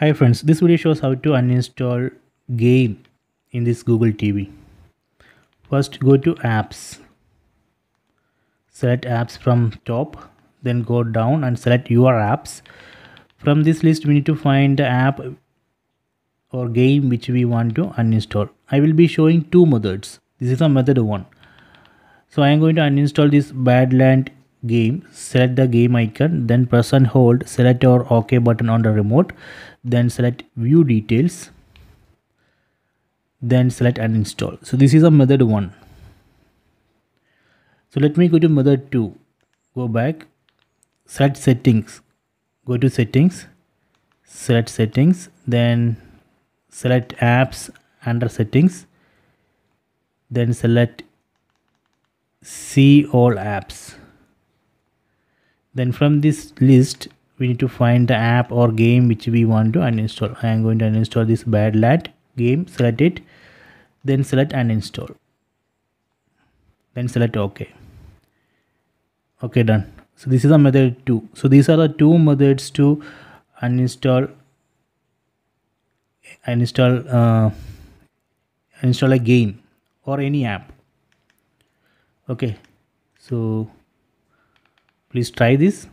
Hi friends, this video shows how to uninstall game in this Google TV. First go to apps. Select apps from top, then go down and select your apps. From this list we need to find the app or game which we want to uninstall. I will be showing two methods. This is a method one. So I am going to uninstall this Badland game select the game icon then press and hold select or ok button on the remote then select view details then select uninstall so this is a method one. So let me go to method two. Go back select settings. Go to settings select settings then select apps under settings then select see all apps then from this list we need to find the app or game which we want to uninstall. I am going to uninstall this Badland game. Select it. Then select uninstall. Then select ok okay done. So this is a method 2 so these are the two methods to uninstall uninstall uh, install a game or any app. Okay. So please try this